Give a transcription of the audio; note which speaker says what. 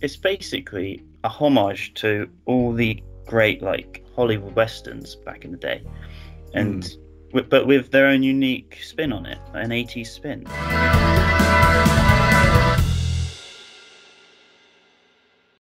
Speaker 1: it's basically a homage to all the great like Hollywood westerns back in the day, and mm. but with their own unique spin on it, an 80s spin.